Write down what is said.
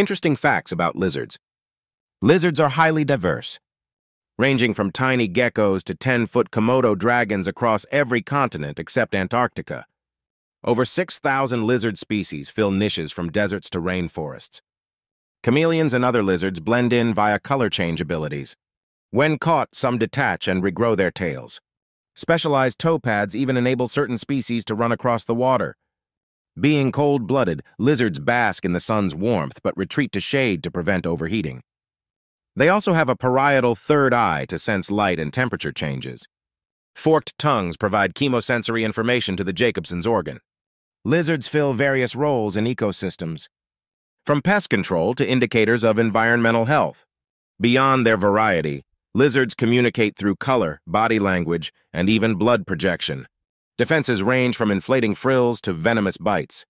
Interesting facts about lizards. Lizards are highly diverse, ranging from tiny geckos to 10-foot Komodo dragons across every continent except Antarctica. Over 6,000 lizard species fill niches from deserts to rainforests. Chameleons and other lizards blend in via color change abilities. When caught, some detach and regrow their tails. Specialized toe pads even enable certain species to run across the water. Being cold-blooded, lizards bask in the sun's warmth but retreat to shade to prevent overheating. They also have a parietal third eye to sense light and temperature changes. Forked tongues provide chemosensory information to the Jacobson's organ. Lizards fill various roles in ecosystems, from pest control to indicators of environmental health. Beyond their variety, lizards communicate through color, body language, and even blood projection. Defenses range from inflating frills to venomous bites.